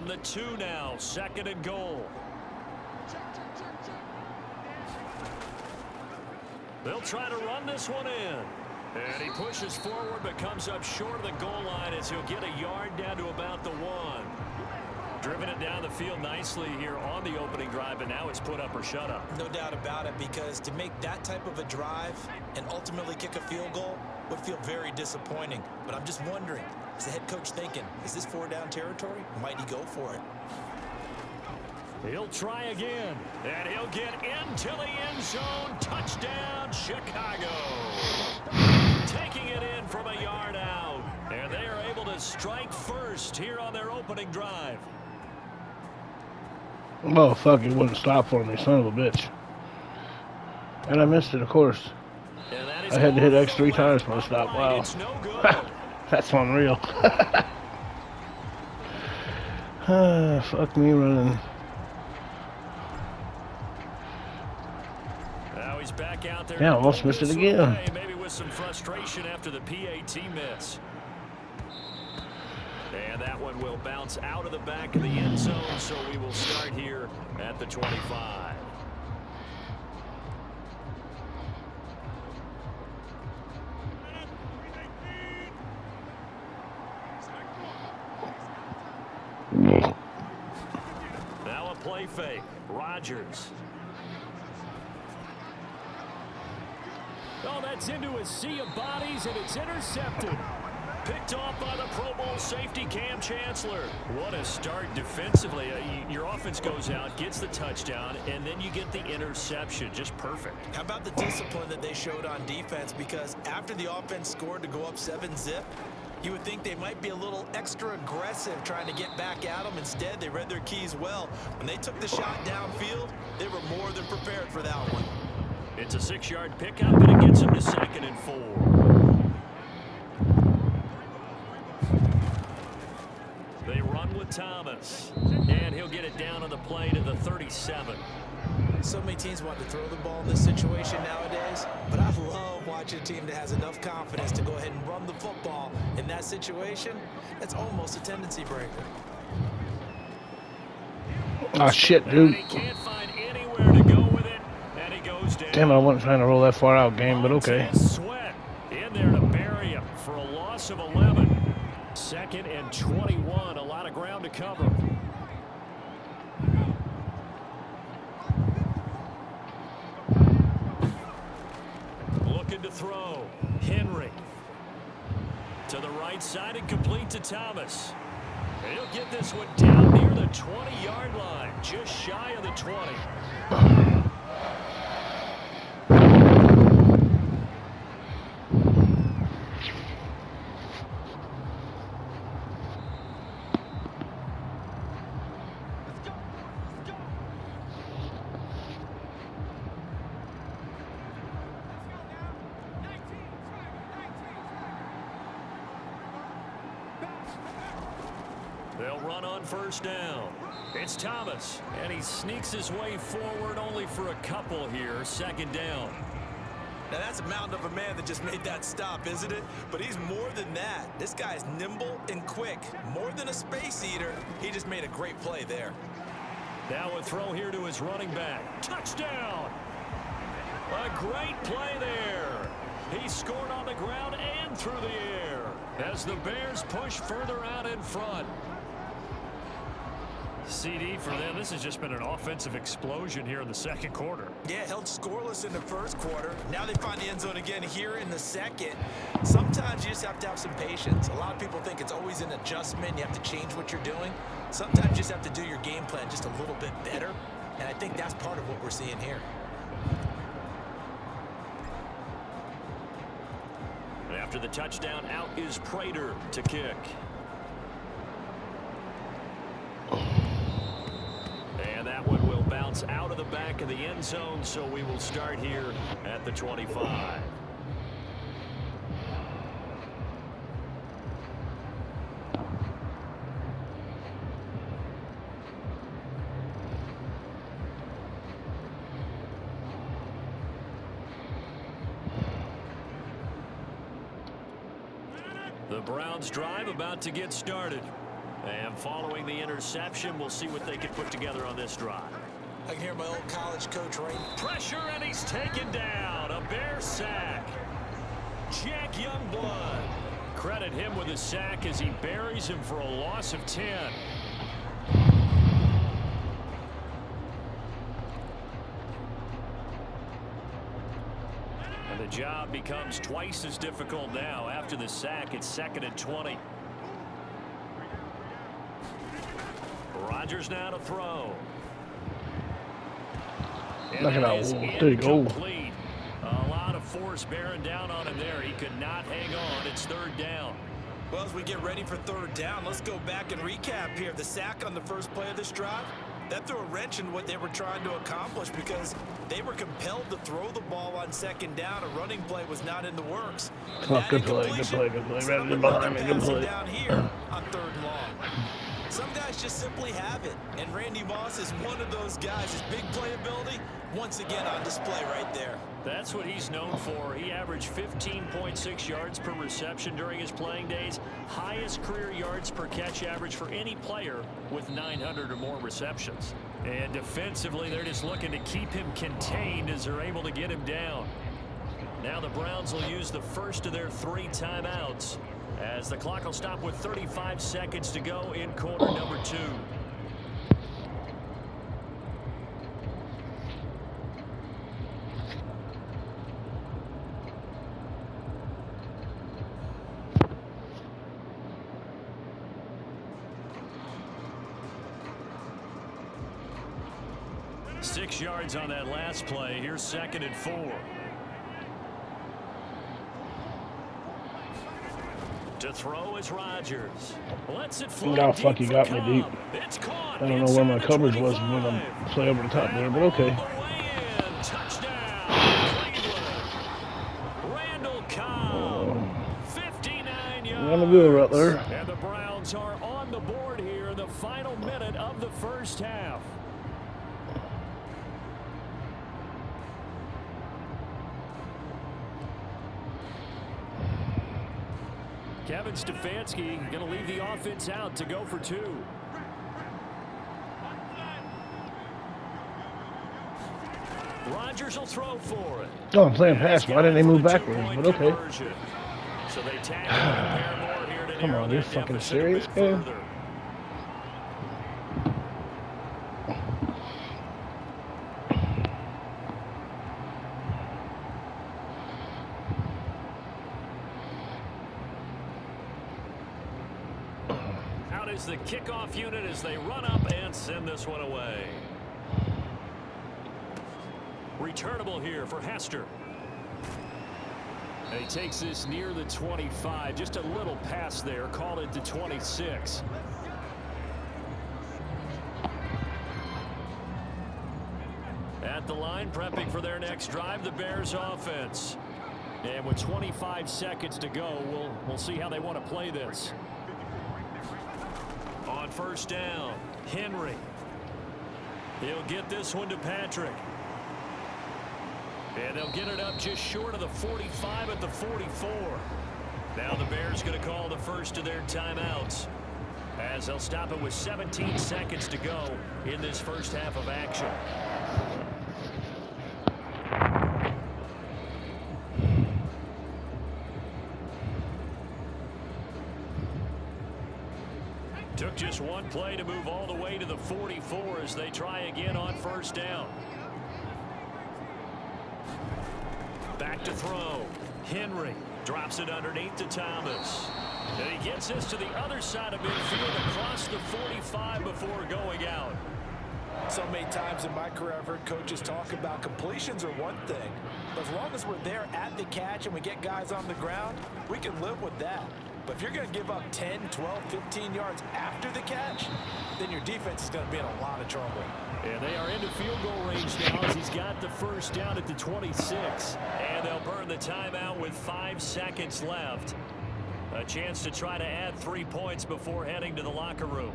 from the two now, second and goal. They'll try to run this one in. And he pushes forward but comes up short of the goal line as he'll get a yard down to about the one. Driven it down the field nicely here on the opening drive, and now it's put up or shut up. No doubt about it, because to make that type of a drive and ultimately kick a field goal would feel very disappointing. But I'm just wondering, is the head coach thinking, is this four down territory? Might he go for it? He'll try again, and he'll get into the end zone. Touchdown, Chicago. Taking it in from a yard out, and they are able to strike first here on their opening drive. Oh, fuck, it wouldn't stop for me, son of a bitch. And I missed it, of course. I had to hit X three times for a stop. Wow. That's unreal. ah, fuck me running. Now he's back out there. Yeah, almost missed it again. Maybe with some frustration after the PAT miss. And that one will bounce out of the back of the end zone, so we will start here at the 25. Rodgers. Oh, that's into a sea of bodies, and it's intercepted. Picked off by the Pro Bowl safety Kam Chancellor. What a start defensively. Uh, your offense goes out, gets the touchdown, and then you get the interception. Just perfect. How about the discipline that they showed on defense? Because after the offense scored to go up 7-zip, you would think they might be a little extra aggressive trying to get back at them. Instead, they read their keys well. When they took the shot downfield, they were more than prepared for that one. It's a six-yard pickup, and it gets them to second and four. They run with Thomas. And he'll get it down on the play to the 37. So many teams want to throw the ball in this situation nowadays, but I love watching a team that has enough confidence to go ahead and run the football in that situation. That's almost a tendency breaker. Oh, ah, shit, dude. Damn it, I wasn't trying to roll that far out game, but okay. Sweat in there to bury him for a loss of 11. Second and 21, a lot of ground to cover. Looking to throw. Henry. To the right side and complete to Thomas. He'll get this one down near the 20-yard line, just shy of the 20. First down. It's Thomas, and he sneaks his way forward only for a couple here, second down. Now, that's a mountain of a man that just made that stop, isn't it? But he's more than that. This guy's nimble and quick. More than a space eater, he just made a great play there. Now a throw here to his running back. Touchdown! A great play there. He scored on the ground and through the air as the Bears push further out in front. CD for them. This has just been an offensive explosion here in the second quarter. Yeah, held scoreless in the first quarter. Now they find the end zone again here in the second. Sometimes you just have to have some patience. A lot of people think it's always an adjustment. You have to change what you're doing. Sometimes you just have to do your game plan just a little bit better. And I think that's part of what we're seeing here. After the touchdown, out is Prater to kick. Bounce out of the back of the end zone, so we will start here at the 25. The Browns drive about to get started. And following the interception, we'll see what they can put together on this drive. I can hear my old college coach right. Pressure, and he's taken down. A bear sack. Jack Youngblood. Credit him with a sack as he buries him for a loss of 10. And the job becomes twice as difficult now. After the sack, it's second and 20. Rodgers now to throw. Look at that. There you go. A lot of force bearing down on him there. He could not hang on. It's third down. Well, as we get ready for third down, let's go back and recap here. The sack on the first play of this drive, that threw a wrench in what they were trying to accomplish because they were compelled to throw the ball on second down. A running play was not in the works. And oh, good play, good play, good play. Right behind me, good play. Down here on third and long. Some guys just simply have it, and Randy Moss is one of those guys. His big playability, once again on display right there. That's what he's known for. He averaged 15.6 yards per reception during his playing days. Highest career yards per catch average for any player with 900 or more receptions. And defensively, they're just looking to keep him contained as they're able to get him down. Now the Browns will use the first of their three timeouts as the clock will stop with 35 seconds to go in quarter number two. Six yards on that last play. Here's second and four. To throw is Rodgers. Lets it fly fuck, he got me deep. I don't know where my coverage was when I'm play over the top there, but okay. I'm a good right there. And the Browns are on the board here in the final minute of the first half. Kevin Stefanski going to leave the offense out to go for two. Rodgers will throw for it. Oh, I'm playing pass. Why didn't they move backwards? But okay. Come on, you're fucking serious, man? The kickoff unit as they run up and send this one away. Returnable here for Hester. And he takes this near the 25. Just a little pass there. Call it to 26. At the line, prepping for their next drive, the Bears offense. And with 25 seconds to go, we'll, we'll see how they want to play this first down. Henry. He'll get this one to Patrick. And they'll get it up just short of the 45 at the 44. Now the Bears going to call the first of their timeouts as they'll stop it with 17 seconds to go in this first half of action. Play to move all the way to the 44 as they try again on first down. Back to throw. Henry drops it underneath to Thomas. And he gets this to the other side of midfield across the 45 before going out. So many times in my career I've heard coaches talk about completions are one thing. But as long as we're there at the catch and we get guys on the ground, we can live with that. But if you're going to give up 10, 12, 15 yards after the catch, then your defense is going to be in a lot of trouble. And they are into field goal range now as he's got the first down at the 26. And they'll burn the timeout with five seconds left. A chance to try to add three points before heading to the locker room.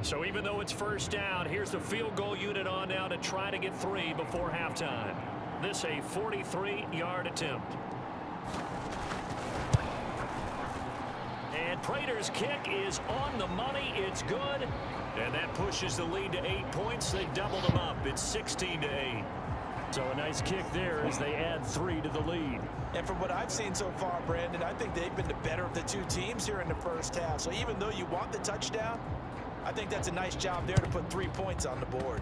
So even though it's first down, here's the field goal unit on now to try to get three before halftime. This a 43-yard attempt. And Prater's kick is on the money. It's good. And that pushes the lead to eight points. They doubled them up. It's 16 to 8. So a nice kick there as they add three to the lead. And from what I've seen so far, Brandon, I think they've been the better of the two teams here in the first half. So even though you want the touchdown, I think that's a nice job there to put three points on the board.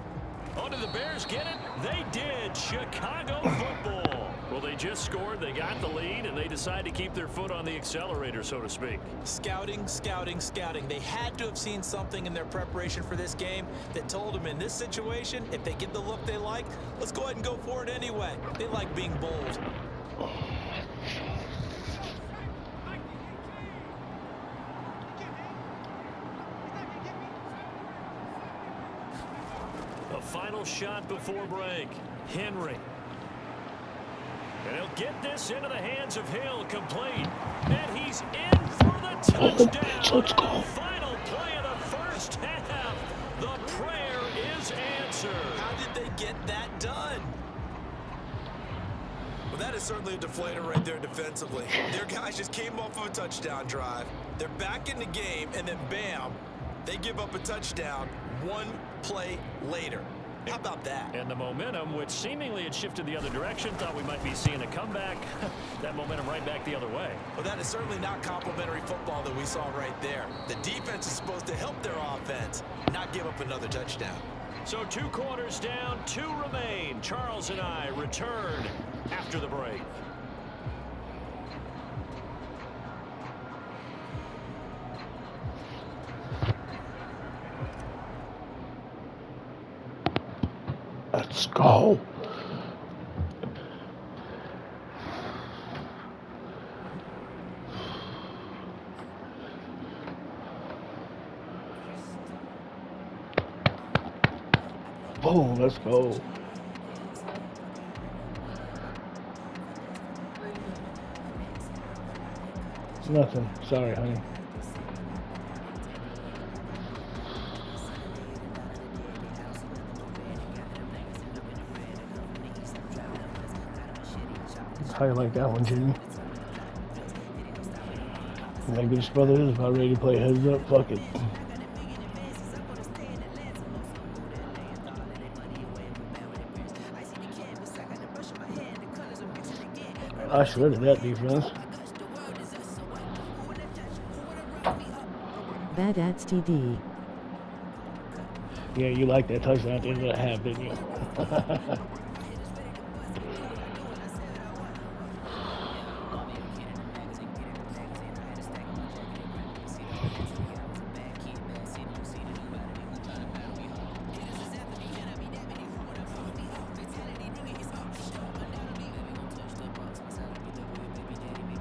Oh, did the Bears get it? They did. Chicago football. Well, they just scored, they got the lead, and they decide to keep their foot on the accelerator, so to speak. Scouting, scouting, scouting. They had to have seen something in their preparation for this game that told them in this situation, if they get the look they like, let's go ahead and go for it anyway. They like being bold. A final shot before break. Henry. And he'll get this into the hands of Hill, complete. And he's in for the touchdown. Let's go. Final play of the first half. The prayer is answered. How did they get that done? Well, that is certainly a deflator right there defensively. Their guys just came off of a touchdown drive. They're back in the game, and then bam, they give up a touchdown one play later. How about that? And the momentum, which seemingly had shifted the other direction, thought we might be seeing a comeback. that momentum right back the other way. Well, that is certainly not complimentary football that we saw right there. The defense is supposed to help their offense, not give up another touchdown. So two quarters down, two remain. Charles and I return after the break. Oh, let's go. Boom, let's go. Nothing. Sorry, honey. How you like that one, Jimmy? My biggest brother is about ready to play heads up. Fuck it. I shredded that defense. Bad ads TD. Yeah, you like that touchdown at the end of the half, didn't you?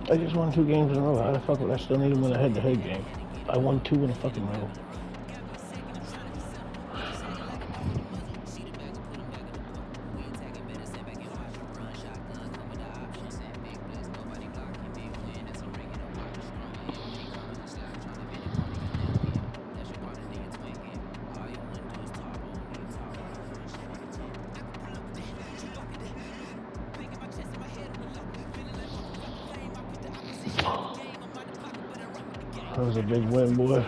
I just won two games in a row. How the fuck would I still need to win a head-to-head game? I won two in a fucking row. That was a big win, boy.